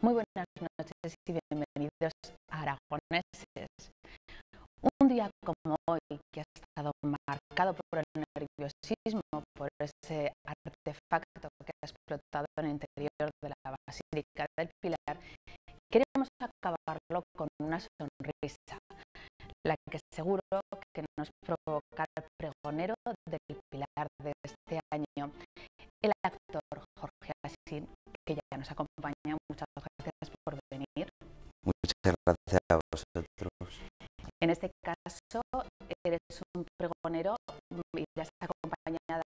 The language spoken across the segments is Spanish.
Muy buenas noches y bienvenidos a Aragoneses. Un día como hoy, que ha estado marcado por el nerviosismo, por ese artefacto que ha explotado en el interior de la Basílica del Pilar, queremos acabarlo con una sonrisa, la que seguro que nos provoca el pregonero del Pilar de este año, el actor Jorge Asín, que ya nos acompaña. Muchas gracias por venir. Muchas gracias a vosotros. En este caso, eres un pregonero y has acompañada,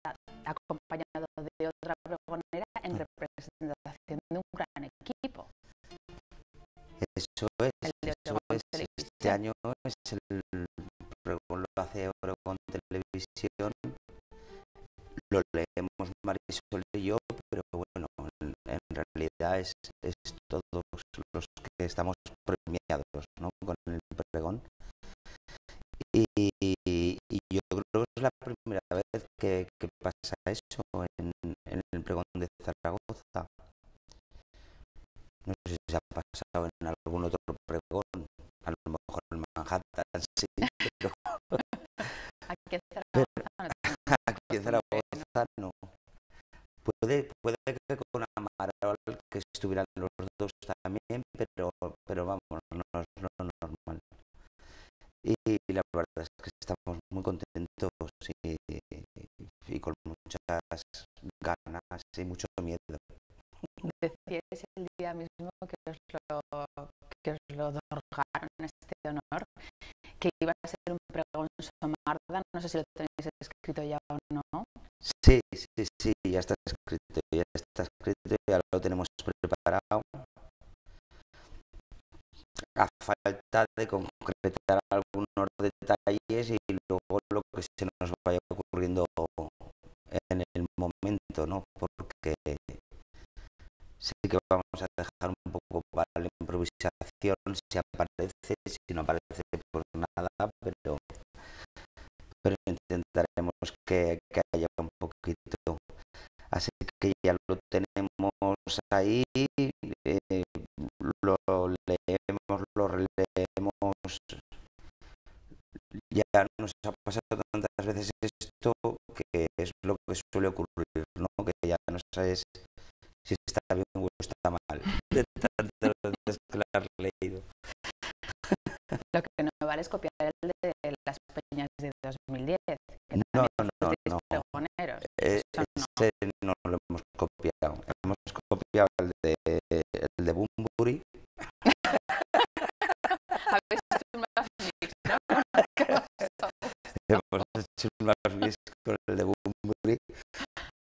acompañado de otra pregonera en Ah. representación de un gran equipo. Eso es, eso. Este año es el pregón, lo hace Oregón Televisión. Lo leemos Marisol y yo, pero bueno, en, en realidad es, es todos los que estamos es la primera vez que, que pasa eso en, en el pregón de Zaragoza. No sé si se ha pasado en algún otro pregón, a lo mejor en Manhattan, sí, pero Aquí en Zaragoza no tenemos aquí en Zaragoza no. Puede, puede que con Amaral que estuvieran los dos también, pero, pero vamos, no es lo normal. Y, la verdad es que contentos y, y con muchas ganas y mucho miedo. Decíais el día mismo que os lo, que os lo otorgaron este honor, que iba a ser un pregón somarda, no sé si lo tenéis escrito ya o no. Sí, sí, sí, ya está escrito, ya está escrito, ya lo tenemos preparado. A falta de concretar algunos detalles y luego que se nos vaya ocurriendo en el momento, ¿no? Porque sí que vamos a dejar un poco para la improvisación, si aparece, si no aparece, pues nada, pero pero intentaremos que, haya un poquito. Así que ya lo tenemos ahí, eh, lo leemos, lo releemos. Ya nos ha pasado veces esto que es lo que suele ocurrir, ¿no? Que ya no sabes si está bien o está mal, de tantas veces que lo has leído. Lo que no vale es copiar el de las peñas de 2010, que No, no, no. Eh, no. ese no lo hemos copiado. Hemos copiado el de, el de Bumburi. Habéis hecho un más mix, ¿no? Un bis con el de Bumburi.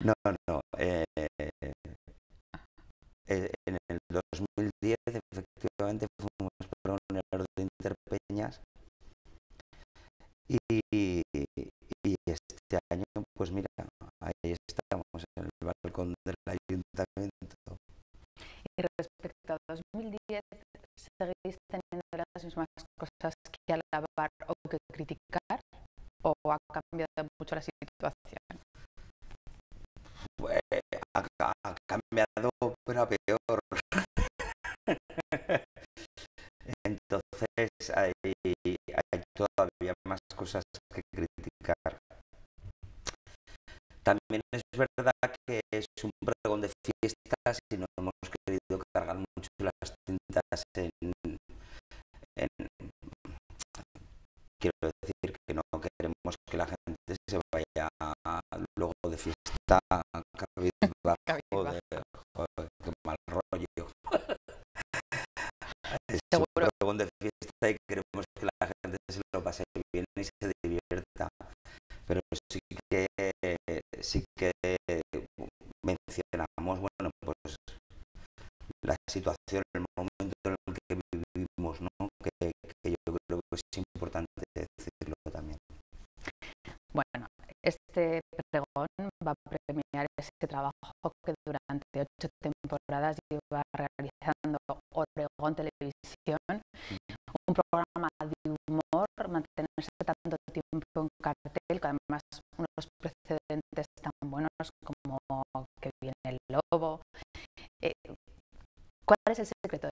No, no. eh, eh, en el 2010, efectivamente, fuimos pregoneros de Interpeñas. Y, y este año, pues mira, ahí estamos en el balcón del ayuntamiento. Y respecto a 2010, ¿seguís teniendo las mismas cosas que alabar o que criticar? ¿O ha cambiado mucho la situación? Pues, ha, ha cambiado, pero a peor. Entonces hay, hay todavía más cosas que criticar. También es verdad que es un pregón de fiestas y no hemos querido cargar mucho las tintas en se vaya luego de fiesta cabizbajo de joder, qué mal rollo. Es Seguro. de fiesta y queremos que la gente se lo pase bien y se divierta. Pero sí que sí que mencionamos, bueno, pues la situación, el momento en el que vivimos, ¿no? Que, que yo creo que es importante decirlo también. Bueno, este pregón va a premiar ese trabajo que durante ocho temporadas lleva realizando Oregón Televisión, un programa de humor, mantenerse tanto tiempo en cartel, que además unos precedentes tan buenos como Que viene el lobo. Eh, ¿Cuál es el secreto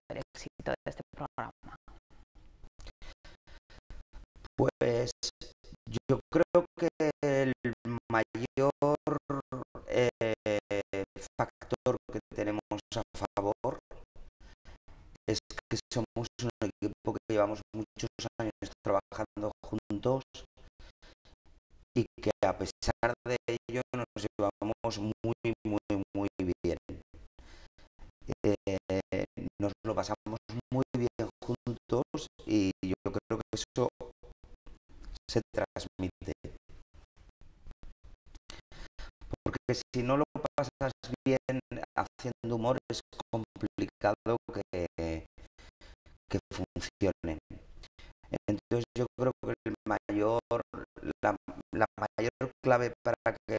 muchos años trabajando juntos y que a pesar de ello nos llevamos muy, muy, muy bien. Eh, nos lo pasamos muy bien juntos y yo creo que eso se transmite. Porque si no lo pasas bien haciendo humor es complicado que, que funcione. Entonces yo creo que el mayor, la, mayor clave para que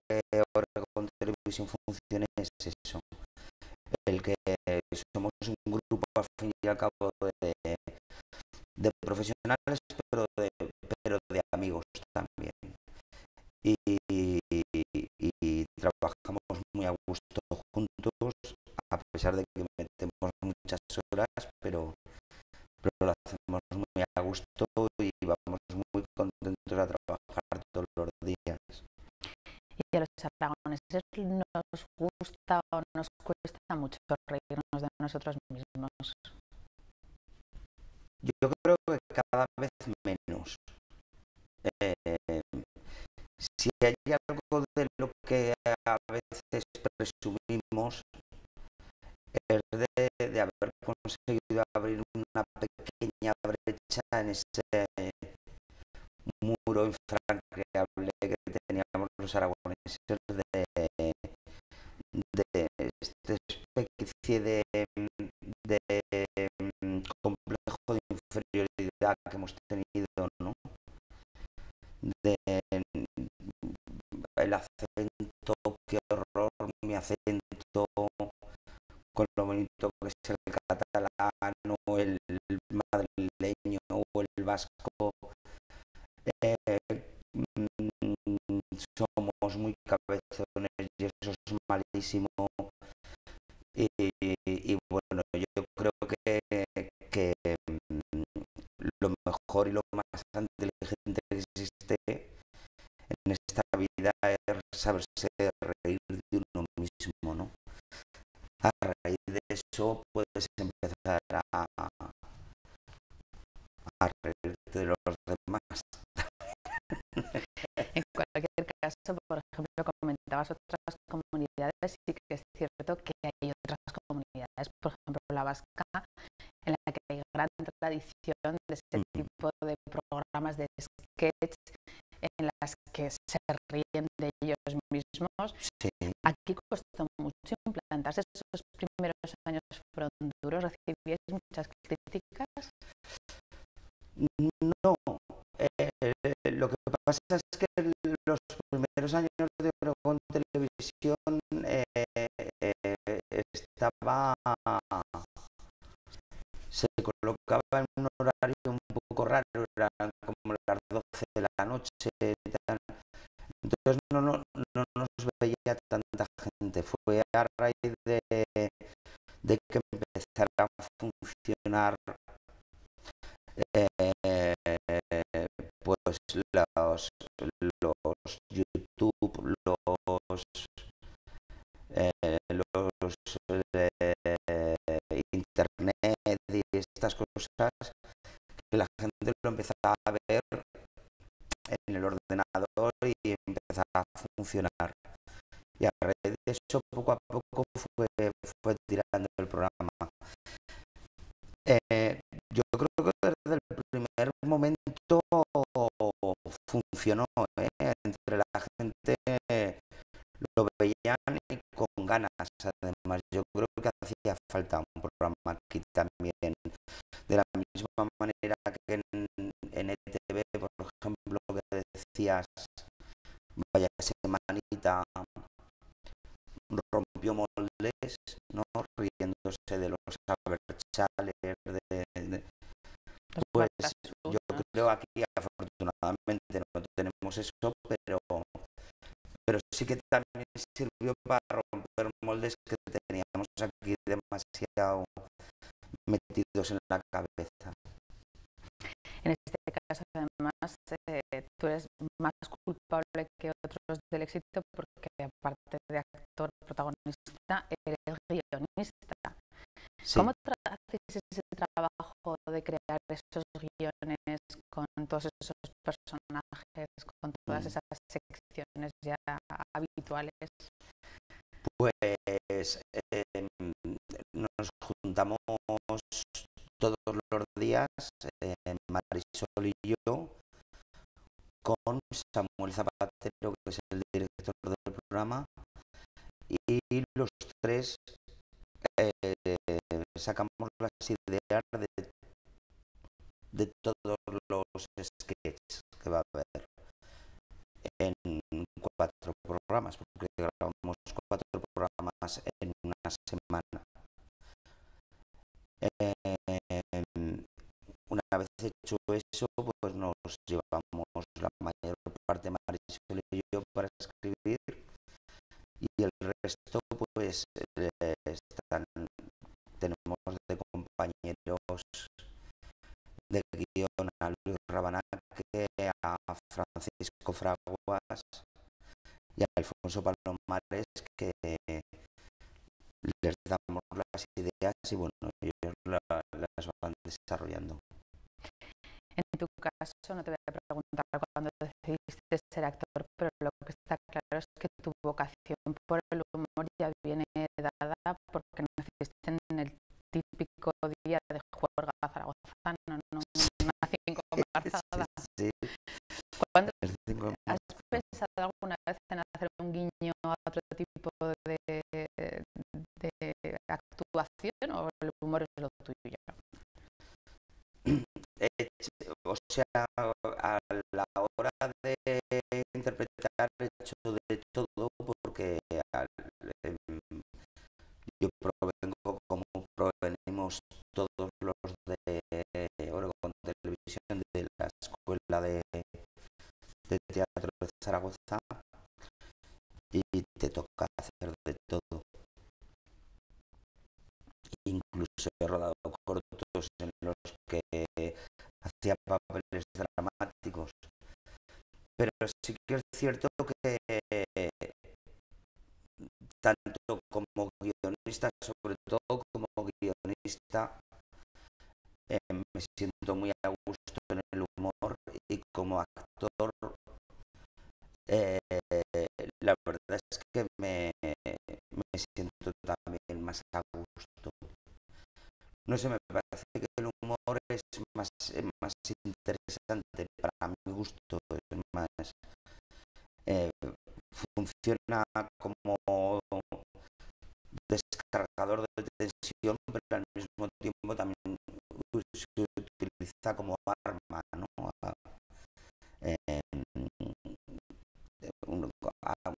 Oregon Televisión funcione es eso. El que somos un grupo al fin y al cabo de, de profesionales, pero de, pero de amigos también. Y, trabajamos muy a gusto juntos, a pesar de que metemos muchas horas, pero lo hacemos muy a gusto y vamos muy contentos a trabajar todos los días. Y a los aragoneses nos gusta o nos cuesta mucho reírnos de nosotros mismos. Yo creo que cada vez menos. Eh, si hay algo de lo que a veces presumimos es de, de haber conseguido abrir una pequeña brecha en ese muro infranqueable que teníamos los aragoneses de, de esta especie de, de complejo de inferioridad que hemos tenido, ¿no? De el acento, qué horror, mi acento, con lo bonito que es el catalán o el madrileño o el vasco. Eh, mm, muy cabezones y eso es malísimo. Y, y bueno, yo creo que, que mm, lo mejor y lo más inteligente que existe en esta vida es saberse reír de uno mismo, ¿no? A raíz de eso puedes empezar por ejemplo, comentabas otras comunidades, sí que es cierto que hay otras comunidades, por ejemplo, la vasca, en la que hay gran tradición de este tipo de programas de sketch en las que se ríen de ellos mismos. Sí. Aquí costó mucho implantarse esos primeros años fueron duros, recibíais muchas críticas. No, eh, lo que pasa es que los primeros años de Oregon Televisión eh, eh, estaba se colocaba en un horario un poco raro, eran como las 12 de la noche y tal. Entonces no, no, no nos veía tanta gente. Fue a raíz de, que empezara a funcionar eh, pues los, los YouTube, los, eh, los eh, Internet y estas cosas que la gente lo empezaba a ver en el ordenador y empezaba a funcionar. Eso, poco a poco fue, tirando el programa. Eh, yo creo que desde el primer momento funcionó, ¿eh? entre la gente lo veían y con ganas. Además, yo creo que hacía falta un programa aquí también, de la misma manera que en, en ETV, por ejemplo, que decías, vaya semanita, rompió moldes, ¿no? riéndose de los abertzales, de, de, pues yo creo aquí afortunadamente no tenemos eso, pero pero sí que también sirvió para romper moldes que teníamos aquí demasiado metidos en la cabeza. En este caso, además, eh, tú eres más culpable que otros del éxito porque aparte de protagonista, eres guionista. Sí. ¿Cómo haces ese trabajo de crear esos guiones con todos esos personajes, con todas Mm. esas secciones ya habituales? Pues em, nos juntamos todos los días, eh, Marisol y yo, con Samuel Zapatero, que es el tres eh, sacamos las ideas de, todos los sketches que va a haber en cuatro programas, porque grabamos cuatro programas en una semana. Em, una vez hecho eso, pues nos llevamos la mayor parte Marisol y yo para escribir y el resto tenemos de compañeros de guion a Luis Rabanaque, a Francisco Fraguas y a Alfonso Palomares que les damos las ideas y bueno, ellos la- las van desarrollando. En tu caso, no te voy a preguntar cuándo decidiste ser actor, pero lo que está claro es que tu vocación por el humor ya viene dada porque naciste en el típico día de juerga zaragozano, no una cinco marcada. Sí, ¿Cuándo el cinco- has pensado alguna vez en hacer un guiño a otro tipo de, de actuación o el humor es lo tuyo? Eh, o a la hora de interpretar he hecho de todo porque em, yo provengo como provenimos todos los de Oregon Televisión de la Escuela de, de Teatro de Zaragoza y te toca hacer de todo. Incluso he rodado cortos en los que hacía papeles dramáticos. Pero sí que es cierto que tanto como guionista, sobre todo como guionista, eh, me siento muy a gusto en el humor y como actor, eh, la verdad es que me, me siento también más a gusto. No sé, me parece que el es más, es más interesante para mi gusto, es más... eh, funciona como descargador de tensión, pero al mismo tiempo también se utiliza como arma, ¿no? A- un,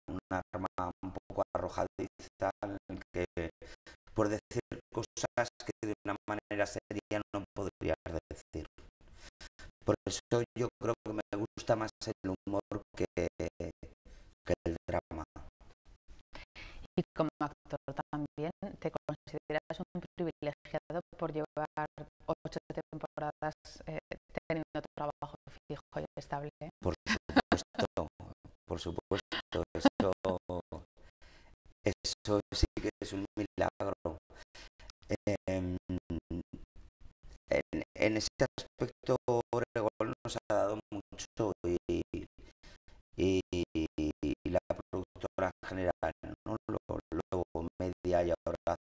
un arma un poco arrojadiza en el que por decir cosas que de una manera seria no podrías decir. Por eso yo creo que me gusta más el humor que, que el drama. Y como actor también te consideras un privilegiado por llevar ocho temporadas eh, teniendo trabajo fijo y estable. Por supuesto, por supuesto, eso, eso sí que es un milagro. Em, en, en ese aspecto, nos ha dado mucho y, la productora en general, ¿no? Luego, luego media y ahora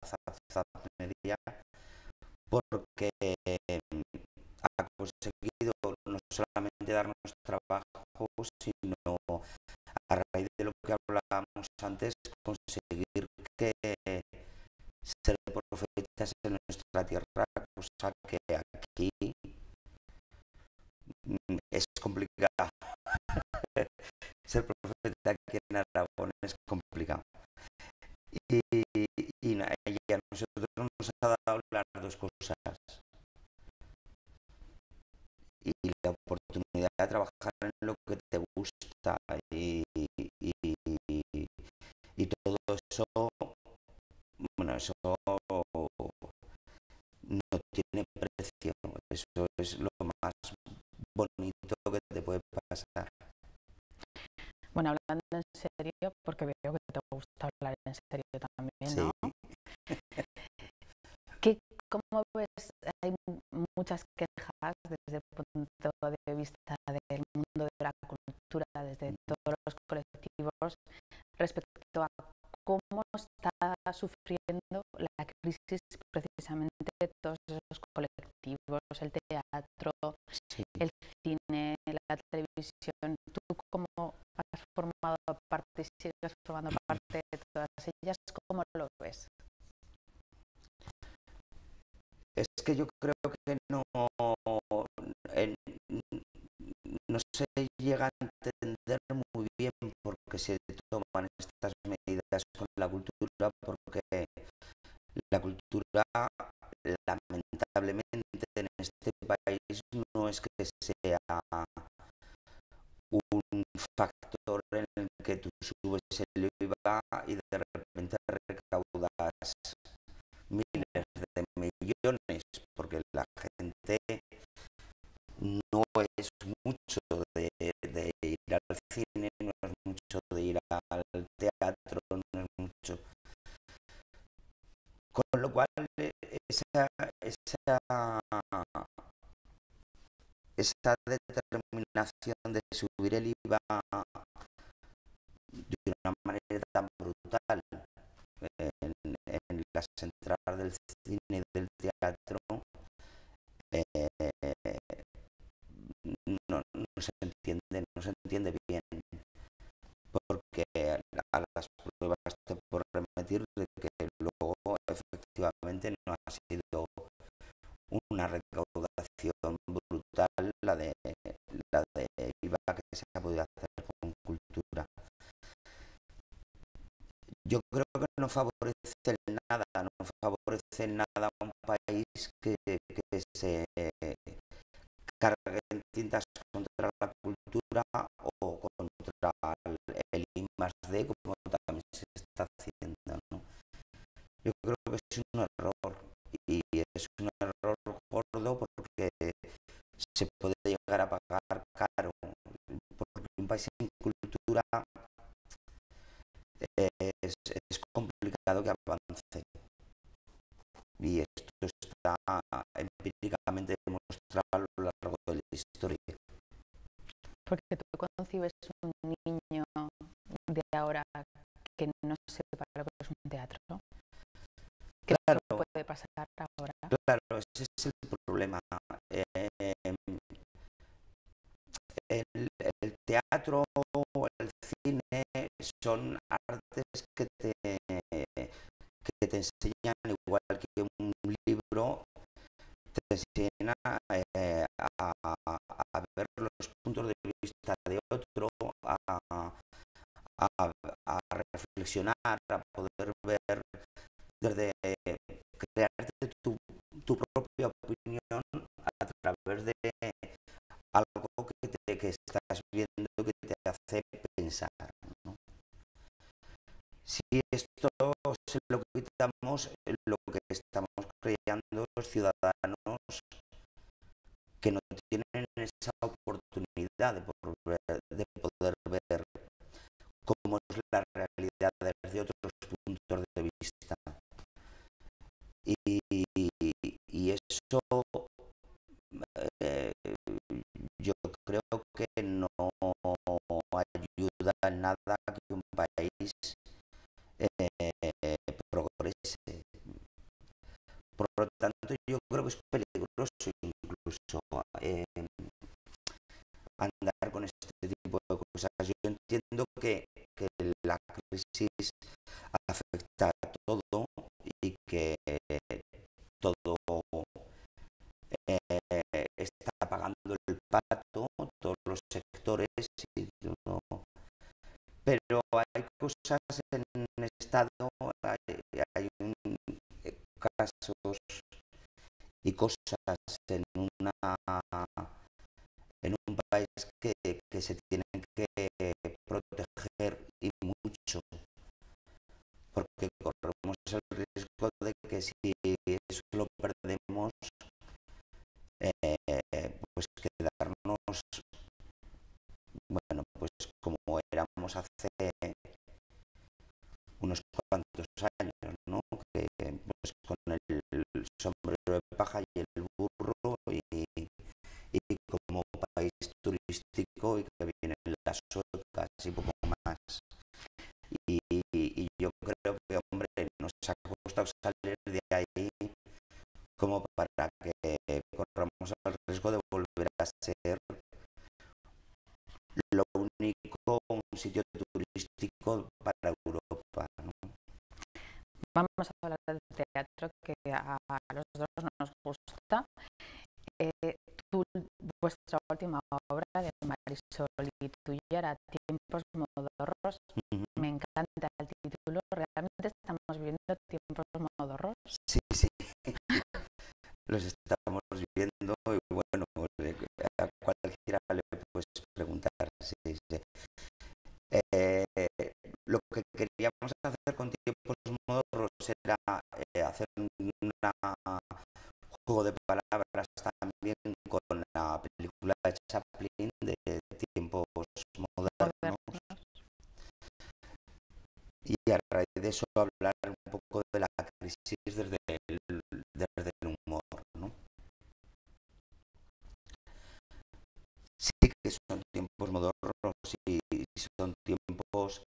Zap, media, porque em, ha conseguido no solamente darnos trabajo, sino a raíz de lo que hablábamos antes, conseguir que ser profetas en nuestra tierra, cosa que es complicado. ser profeta aquí en Aragón es complicado. Y, y, a nosotros nos ha dado las dos cosas. Y la oportunidad de trabajar en lo que te gusta y, y- y todo eso, bueno, eso no tiene precio. Eso es lo Bueno, hablando en serio, porque veo que te gusta hablar en serio también, ¿no? Sí. ¿Cómo ves? Hay muchas quejas desde el punto de vista del mundo de la cultura, desde todos los colectivos, respecto a cómo está sufriendo la crisis precisamente de todos esos colectivos, el teatro, el cine, la televisión y sigues formando parte de todas ellas, ¿cómo lo ves? Es que yo creo que no, no se llega a entender muy bien por qué se toman estas medidas con la cultura, porque la cultura lamentablemente en este país no es que sea un factor que tú subes el IVA y de repente recaudas miles de millones, porque la gente no es mucho de, ir al cine, no es mucho de ir al teatro, no es mucho. Con lo cual, esa, esa, esa determinación de subir el IVA la central del cine y del teatro eh, no, se entiende, no se entiende bien porque a las pruebas te por remitir de que luego efectivamente no ha sido una recaudación brutal la de la de IVA que se ha podido hacer con cultura. Yo creo que no favorece nada, no favorece nada a un país que, se cargue en tintas contra la cultura o contra el, I más D, como también se está haciendo. ¿no? Yo creo que es un error y es un error gordo porque se puede llegar a pagar caro. Porque un país sin cultura es, es complicado que avance. Y esto está empíricamente demostrado a lo largo de la historia. Porque tú concibes un niño de ahora que no sepa lo que es un teatro. ¿Qué claro, puede pasar ahora? Claro, ese es el problema. Eh, el, el, teatro o el cine son artes que te, te enseñan igual que un libro, te enseñan eh, a, ver los puntos de vista de otro, a, reflexionar, a poder ver desde crearte tu, propia opinión a través de ciudadanos que no tienen esa oportunidad de yo creo que es peligroso incluso eh, andar con este tipo de cosas. Yo entiendo que, la crisis afecta a todo y que todo eh, está pagando el pato, todos los sectores, pero hay cosas en Estado, hay, un, casos y cosas en una en un país que, que se tienen que proteger y mucho porque corremos el riesgo de que si turístico y que vienen las suecas y poco más. Y, yo creo que, hombre, nos ha costado salir de ahí como para que corramos el riesgo de volver a ser lo único un sitio turístico para Europa. Vamos a hablar del teatro que a los dos nos gusta. Eh, tu, vuestra de Marisol y tuya era Tiempos Modorros. Me encanta el título. Realmente estamos viviendo tiempos modorros. Sí, sí. Los estamos viendo y bueno, a cualquiera le puedes preguntar. sí, sí. Eh, lo que queríamos hacer con tiempos modorros era eh, hacer un juego de de eso hablar un poco de la crisis desde el, desde el humor. ¿no? Sí que son tiempos modernos y son tiempos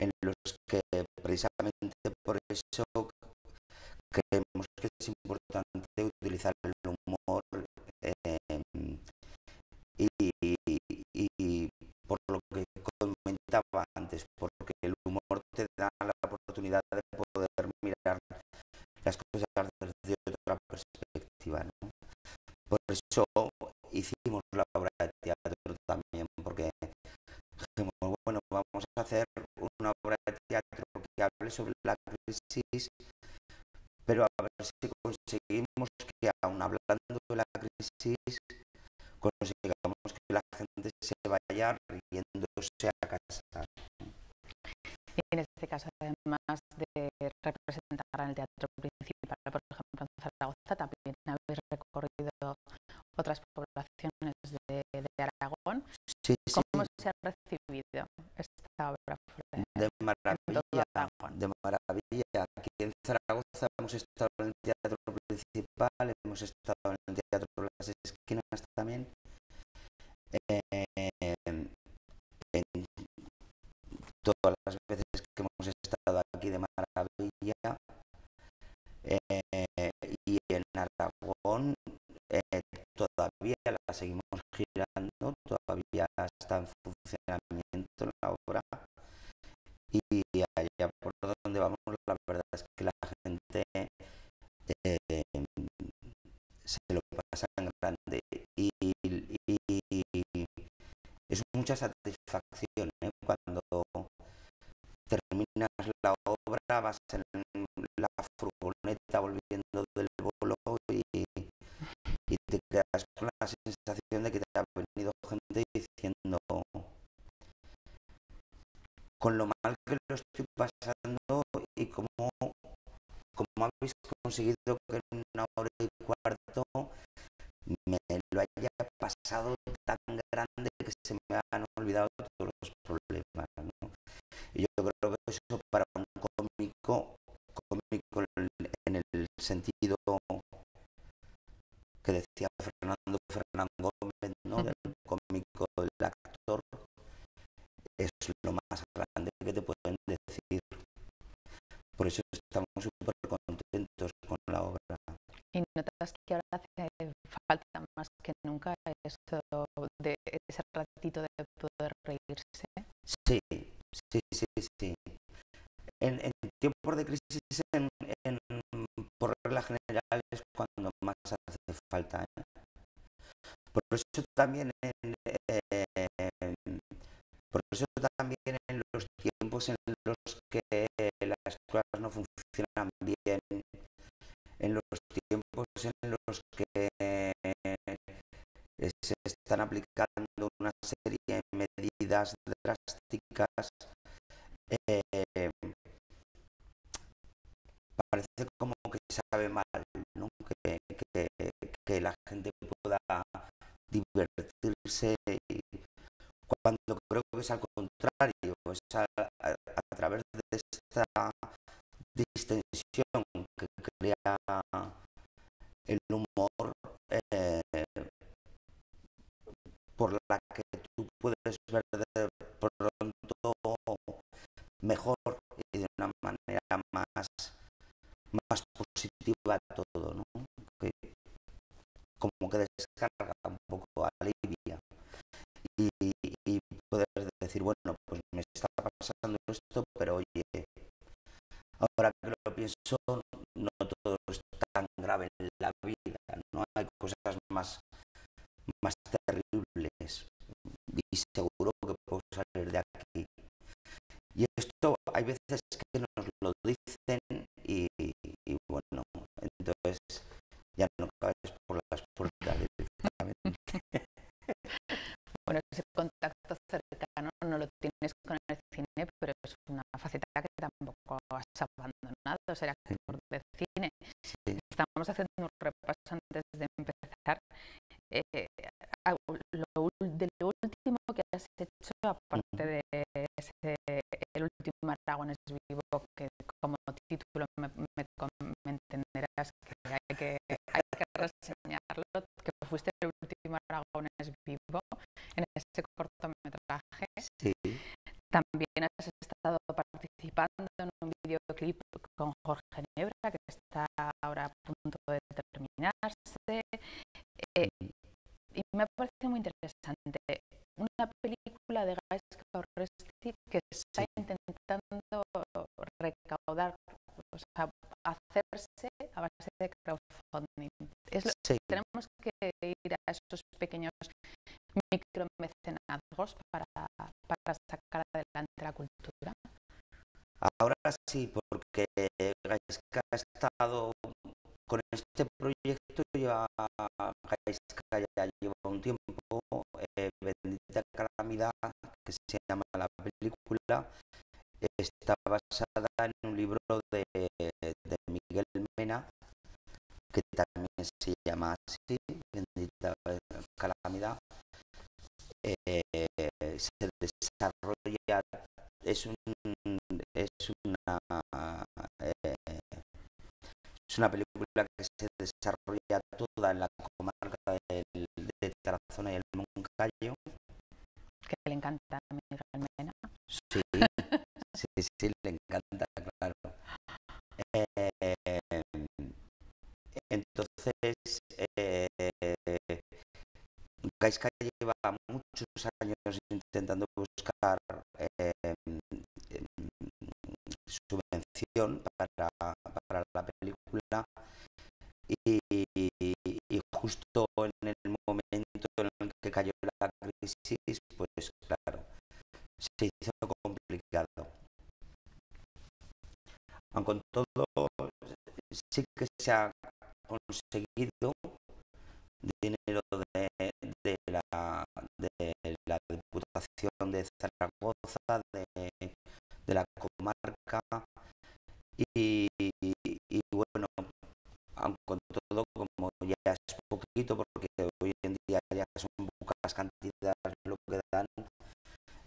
en los que precisamente por eso creemos que es importante utilizar el Por eso hicimos la obra de teatro también, porque dijimos, bueno, vamos a hacer una obra de teatro que hable sobre la crisis, pero a ver si conseguimos que aun hablando de la crisis, consigamos que la gente se vaya riéndose a casa. En este caso, además de representar en el teatro principal, por ejemplo, en Zaragoza, también habéis recorrido otras poblaciones de, de Sí, ¿Cómo se ha recibido esta obra? de maravilla, de maravilla. Aquí en Zaragoza hemos estado en el teatro principal, hemos estado en el teatro de las esquinas también. Eh, en todas las veces que hemos estado aquí de maravilla. Eh, y en Aragón eh, todavía la seguimos está en funcionamiento la obra y allá por donde vamos la verdad es que la gente eh, se lo pasa en grande y, es mucha satisfacción ¿eh? cuando terminas la obra vas en la furgoneta volviendo del bolo y, te quedas la sensación de que te ha venido gente diciendo con lo mal que lo estoy pasando y cómo, cómo habéis conseguido que en una hora y cuarto me lo haya pasado tan grande que se me han olvidado todos los problemas. ¿no? Y yo creo que eso para un cómico, cómico en el- en el sentido que decía Fernando Fernán Gómez, ¿no? Del cómico, del actor, es lo decir. Por eso estamos súper contentos con la obra. Y notas que ahora hace falta más que nunca eso de ese ratito de poder reírse. Sí, sí, sí, sí. En, en tiempos de crisis, en, en- por regla general, es cuando más hace falta. ¿eh? Por eso también en, eh, por eso también en los tiempos en los que las cosas no funcionan bien, en los tiempos en los que se están aplicando una serie de medidas drásticas, eh, parece como que sabe mal, que, que- la gente pueda divertirse cuando creo que es al contrario, de esta distensión que crea el humor eh, por la que tú puedes ver de pronto mejor y de una manera más, más positiva todo, ¿no? que como que descarga un poco, alivia y, y poder decir, bueno, pues me está pasando esto, pienso, no todo es tan grave en la vida, no hay cosas más, más terribles y seguro que puedo salir de aquí. Y esto hay veces que nos lo dicen y, y bueno, entonces ya no cabes por las puertas directamente. Bueno, ese contacto cercano no lo tienes con el cine, pero es una faceta que tampoco has abandonado, ser actor de cine. Sí. Estamos haciendo un repaso antes de empezar. Eh, lo, de lo último que has hecho, aparte de ese, el último Aragón es vivo, que como título me, me entenderás que hay que, hay que reseñarlo, que fuiste el último Aragón es vivo en ese cortometraje. Sí, También has estado participando en un videoclip con Jorge Nebra, que está ahora a punto de terminarse. Eh, y me parece muy interesante. Una película de Gaisca Orresti que está intentando recaudar, o sea, hacerse a base de crowdfunding. Es lo- sí. tenemos que ir a esos pequeños micromecenazgos para, para sacar adelante la cultura. Ahora sí, estado con este proyecto ya Gaisca ya lleva un tiempo, eh, Bendita Calamidad, que se llama la película, está basada en un libro de, Miguel Mena, que también se llama así, Bendita Calamidad. Eh, se desarrolla, es un es una es una película que se desarrolla toda en la comarca del, de Tarazona y el Moncayo. que le encanta a Miguel Mena. Sí, sí, sí, le encanta, claro. Eh, entonces, eh, Gaisca lleva muchos años intentando buscar eh, subvención para, para la película y, justo en el momento en el que cayó la crisis, pues claro, se hizo complicado. Aunque con todo, sí que se ha conseguido dinero de, de, la, de la Diputación de Zaragoza, de, de la comarca, y, con todo, como ya es poquito, porque hoy en día ya son pocas cantidades lo que dan,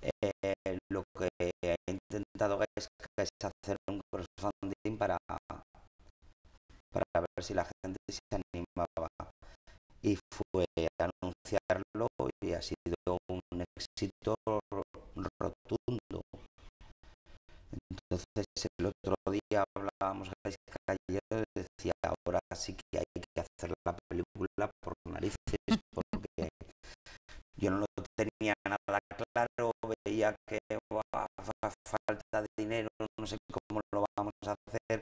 eh, lo que he intentado es, hacer un crowdfunding para, para ver si la gente se animaba. Y fue anunciarlo y ha sido un éxito rotundo. Entonces el otro día hablábamos decía sí que hay que hacer la película por narices porque yo no lo tenía nada claro, veía que buah, fa- falta de dinero, no sé cómo lo vamos a hacer,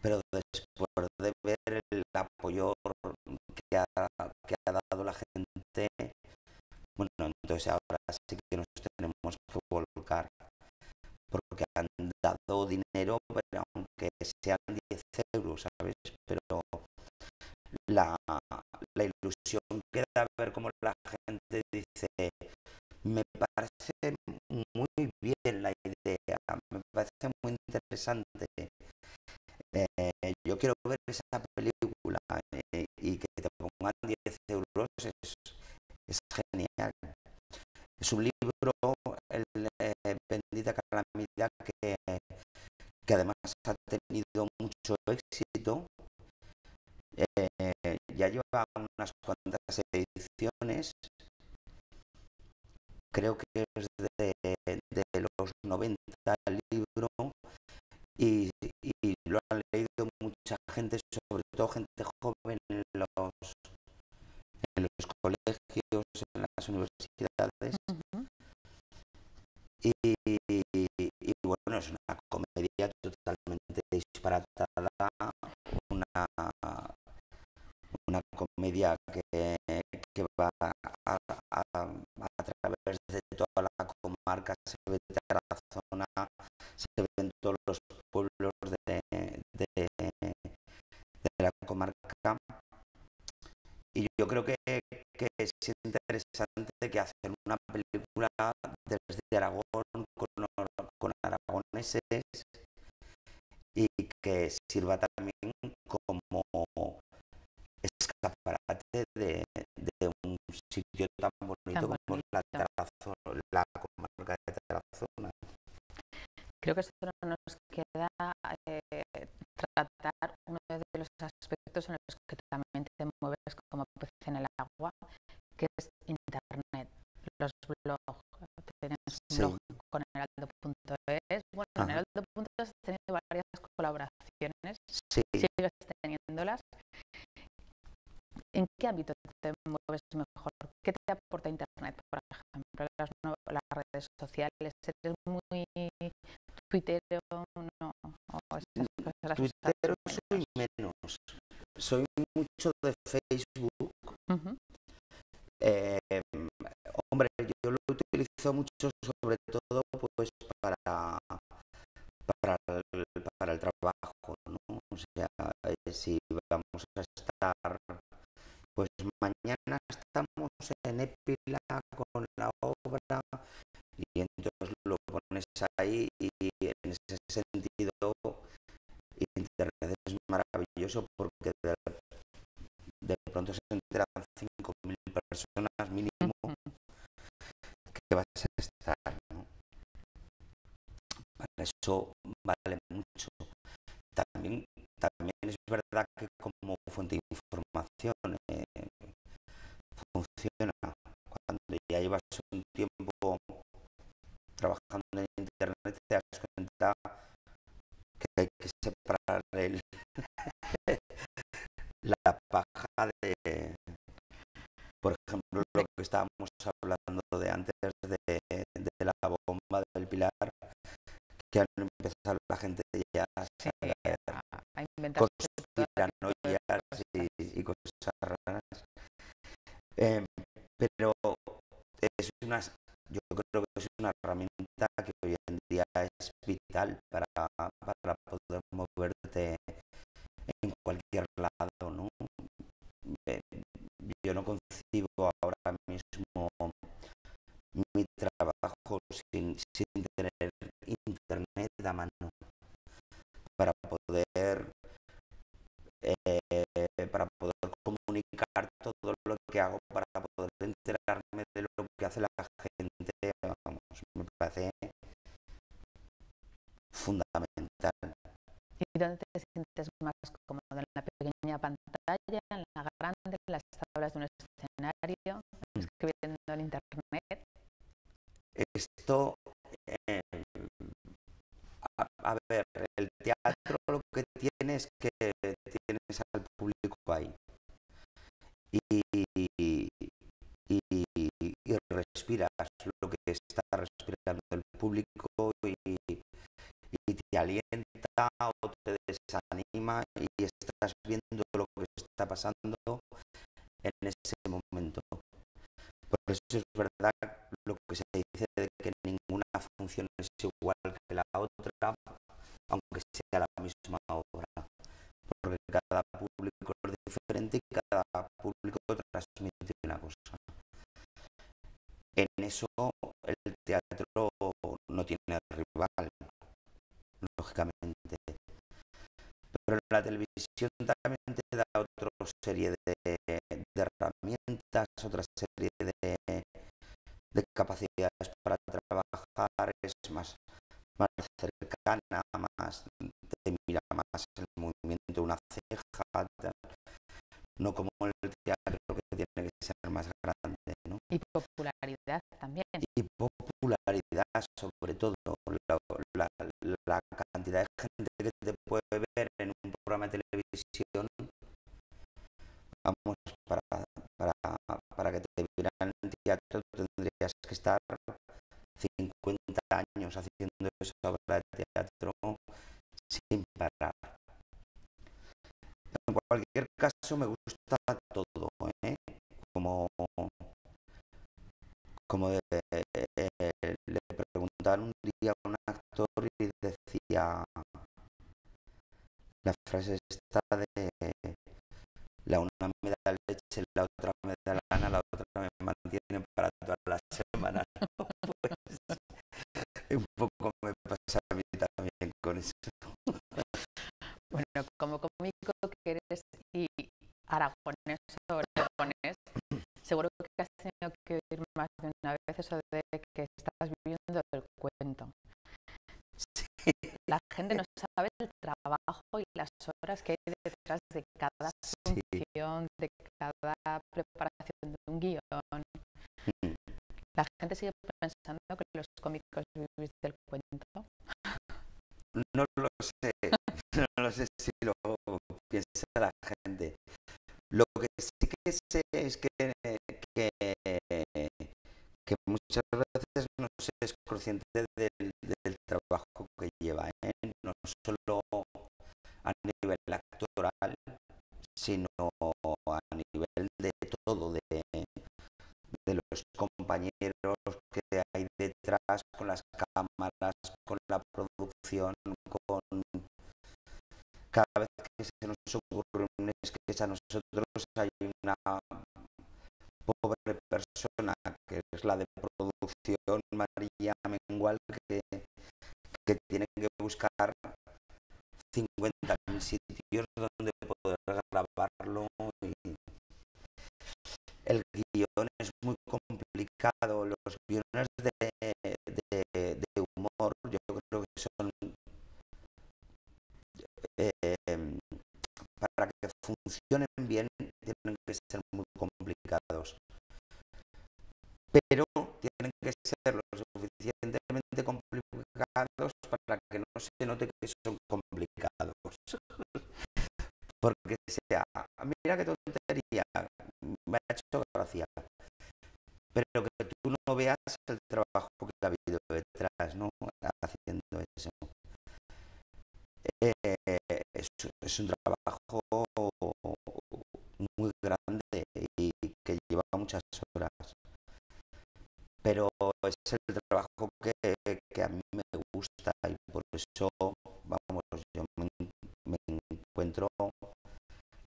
pero después de ver el apoyo que ha, que ha dado la gente, bueno, entonces ahora sí que nos tenemos que volcar porque han dado dinero, pero aunque sean 10 euros, ¿sabes? Pero la, la ilusión que da ver cómo la gente dice, me parece muy bien la idea, me parece muy interesante. Eh, yo quiero ver esa película eh, y que te pongan 10 euros es, es genial. Es un libro, el eh, Bendita Calamidad, que, que además ha tenido mucho éxito lleva unas cuantas ediciones, creo que es de, los 90 el libro, y, y, lo han leído mucha gente, sobre todo gente joven Y yo creo que, que es interesante que hacen una película desde Aragón con, con aragoneses y que sirva también como escaparate de, de un sitio tan bonito Tan como la, la comarca de Tarazona. Creo que solo nos queda eh, tratar uno de los aspectos en los que también te mueves como pez en el agua, que es Internet, los blogs. Tienes un Sí. blog con con Ajá. heraldo.es has tenido varias colaboraciones, Sí, sigues teniéndolas. ¿En qué ámbito te mueves mejor? ¿Qué te aporta Internet, por ejemplo? Las, no- las redes sociales, ¿eres muy tuitero no? ¿O cosas las usas Twitter menos? soy menos. Soy mucho de Facebook. Eh, hombre, yo lo utilizo mucho sobre todo pues para, O sea, eh, si vamos a estar, pues mañana estamos en Épila con la obra y entonces lo pones ahí y en ese sentido Internet es maravilloso porque de, de pronto se enteran 5.000 personas mínimo que vas a estar. ¿no? Para eso vale. También, es verdad que como fuente de información eh, funciona. Cuando ya llevas un tiempo trabajando en Internet te das cuenta que hay que separar el, la paja de, por ejemplo, lo que estábamos hablando de antes de, de la bomba del Pilar, que han empezado la gente ya a Conspiranoias y, y cosas raras. Em, pero es una, yo creo que es una herramienta que hoy en día es vital para, para poder moverte en cualquier lado, ¿no? Eh, yo no concibo ahora mismo mi trabajo sin fundamental. ¿Y dónde te sientes más desanima y estás viendo lo que está pasando en ese momento. Por eso es verdad lo que se dice de que ninguna función es igual que la otra, aunque sea la misma obra. Porque cada público es diferente y cada público transmite una cosa. En eso el teatro no tiene rival, lógicamente. Televisión también te da otra serie de, de herramientas, otra serie de, de capacidades para trabajar, es más, más cercana, más te mira más el movimiento, una ceja, tal. no como el teatro que tiene que ser más grande, ¿no? Y popularidad también. y popularidad sobre todo la, la- la cantidad de gente que te puede ver en un programa de vamos, para que te vieran en teatro tendrías que estar 50 años haciendo esa obra de teatro sin parar. En cualquier caso me gusta todo, ¿eh? Como, como de, eh, le preguntaron un día a un actor y decía la frase esta de la una me da leche, la otra me da lana, la otra me mantiene para todas las semanas. Pues, un poco me pasa a mí también con eso. Bueno, como cómico que eres y aragonés o aragonés, seguro que has tenido que oír más de una vez eso de que estás viviendo el cuento. Sí. La gente no sabe trabajo y las horas que hay detrás de cada Sí. función, de cada preparación de un guion. Mm. La gente sigue pensando que los cómicos vivís del cuento. No lo sé, no lo sé si lo piensa la gente. Lo que sí que sé es que, que, que muchas veces no se es consciente del, del trabajo que lleva, ¿eh? no solo a nivel actoral, sino a nivel de todo, de, de los compañeros que hay detrás, con las cámaras, con la producción, con cada vez que se nos ocurre un sketch a nosotros hay una pobre persona que es la de producción María Mengual que, que tiene que buscar 50.000 sitios guion es muy complicado los guiones de, humor yo creo que son eh, para que funcionen bien tienen que ser muy complicados. Pero tienen que ser lo suficientemente complicados para que no se note que son complicados. Porque sea mira qué tontería veas el trabajo que ha habido detrás no haciendo eso. Eh, es, un trabajo muy grande y que lleva muchas horas. Pero es el trabajo que, que a mí me gusta y por eso vamos yo me, me encuentro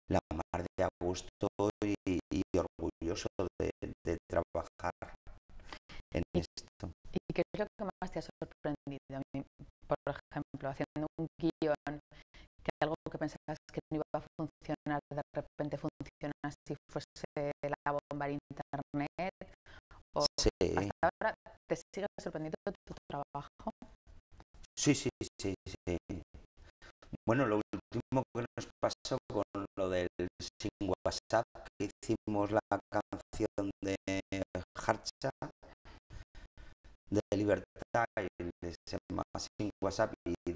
la mar de a gusto y, y orgulloso de, de, trabajar en esto. ¿Y qué es lo que más te ha sorprendido a mí? Por ejemplo, haciendo un guion, que algo que pensabas que no iba a funcionar, de repente funciona si fuese la bomba en internet. O Sí, hasta ahora te sigue sorprendiendo tu trabajo. sí, sí, sí, sí. Bueno, lo último que nos pasó con lo del sin WhatsApp, que hicimos la canción de Harcha, de Libertad, y se llama sin WhatsApp, y de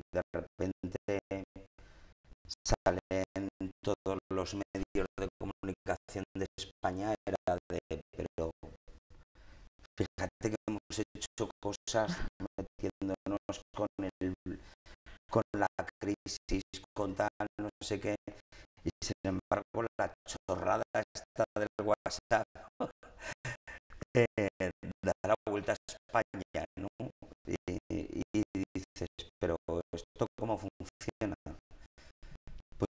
salen todos los medios de comunicación de España, era de, pero fíjate que hemos hecho cosas metiéndonos con el con la crisis, con tal, no sé qué, y sin embargo la chorrada esta del WhatsApp eh, da la vuelta a España, ¿no? Y dices,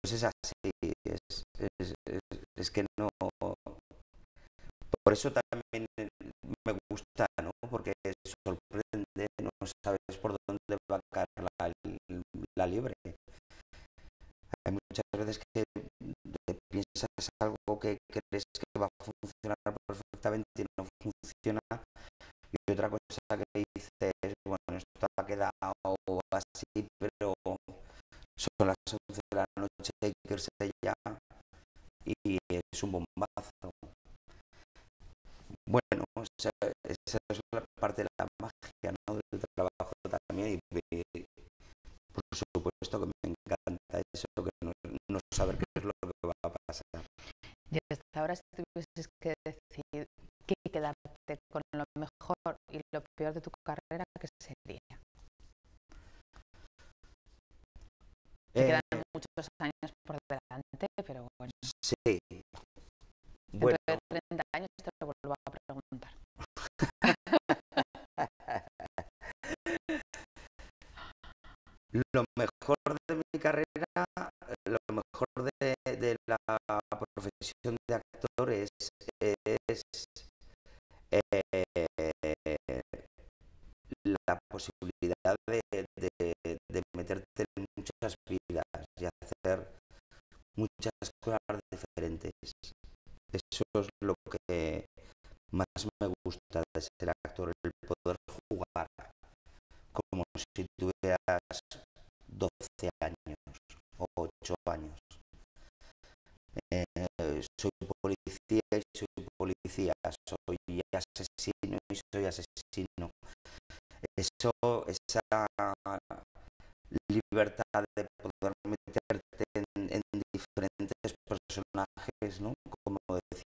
Pues es así, es, es, que no... Por eso también me gusta, ¿no? Porque sorprende, no sabes por dónde va a caer la, la liebre. Hay muchas veces que piensas algo que crees que va a funcionar perfectamente y no funciona. Y otra cosa que dices, bueno, esto ha quedado así, pero son las 11 de y es un bombazo. Bueno, esa es la parte de la magia ¿no? del trabajo también y, por supuesto que me encanta eso, que no, no saber que Y hasta ahora, si tuvieses que decir que quedarte con lo mejor y lo peor de tu carrera, se Eso es lo que más me gusta de ser actor, el poder jugar como si tuvieras 12 años o 8 años. Eh, soy policía y soy policía, soy asesino y soy asesino. Eso, esa libertad de poder meterte en diferentes personajes, ¿no?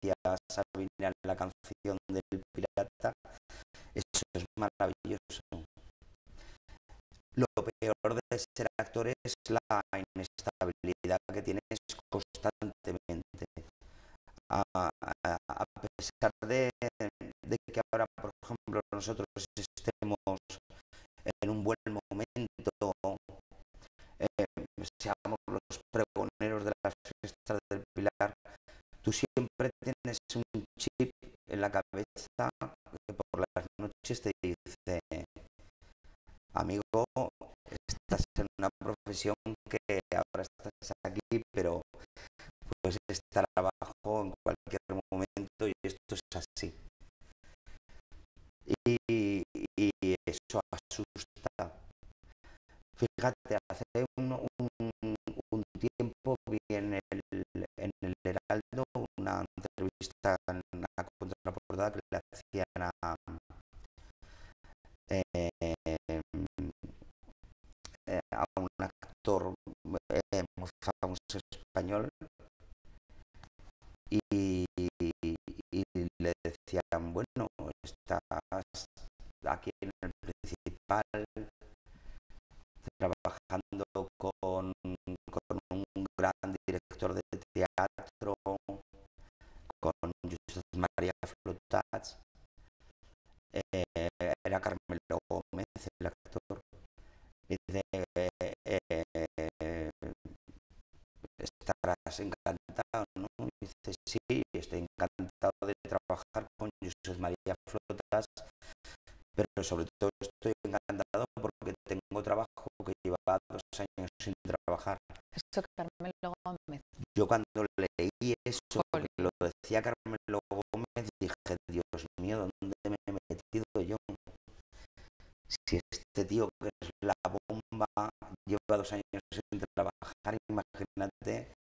En la canción del pirata, eso es maravilloso. Lo peor de ser actor es la inestabilidad que tienes constantemente. A, pesar de, de que ahora, por ejemplo, nosotros estemos en un buen momento, eh, seamos los pregoneros de las fiestas del Pilar, tú siempre tienes un chip en la cabeza que por las noches te dice, amigo, estás en una profesión que ahora estás aquí, pero puedes estar abajo en cualquier momento y esto es así. Y, y eso asusta. Fíjate, hace un- entrevista en la contraportada que le hacían a, eh, eh, a un actor eh, muy famoso español y, y le decían, bueno, estás aquí en el principal El actor, dice, eh, eh, estarás encantado, ¿no? Dice, sí, estoy encantado de trabajar con Josep María Flotas, pero sobre todo estoy encantado porque tengo trabajo que lleva dos años sin trabajar. Eso Carmelo Gómez. Yo cuando leí eso, lo decía Carmelo Gómez, dije, Dios mío, ¿dónde me he metido yo? Si este tío que es la bomba lleva dos años sin trabajar, imagínate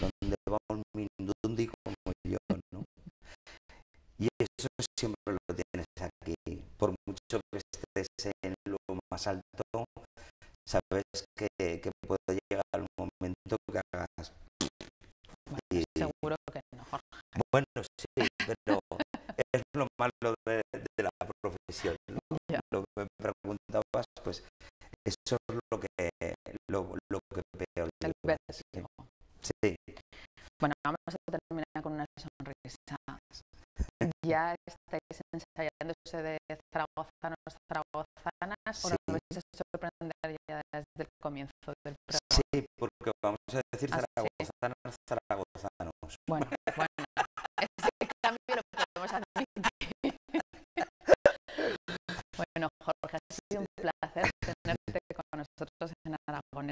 dónde va un mindundi como yo, ¿no? Y eso siempre lo tienes aquí. Por mucho que estés en lo más alto, sabes que, que puede llegar un momento que hagas Bueno, y- seguro que no, Jorge. bueno, sí, pero es lo malo de, de la profesión. ¿no? Ya. Lo que me preguntabas, pues eso es lo que, lo, lo que peor vértigo. Sí, Bueno, vamos a terminar con una sonrisa. ¿Ya estáis ensayándose de zaragozanos, zaragozanas o Sí. nos vais a sorprender ya desde el comienzo del programa? sí, porque vamos a decir Ah, sí. zaragozanos, zaragozanos. Bueno, bueno, ese cambio lo podemos admitir. Bueno, Jorge, ha sido un placer tenerte con nosotros en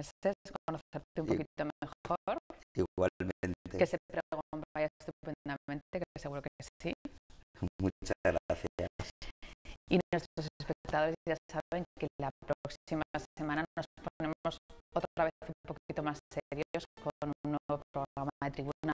Aragoneses, conocerte un poquito mejor, Igualmente, que ese pregón vaya estupendamente, que seguro que sí. muchas gracias. Y nuestros espectadores ya saben que la próxima semana nos ponemos otra vez un poquito más serios con un nuevo programa de tribuna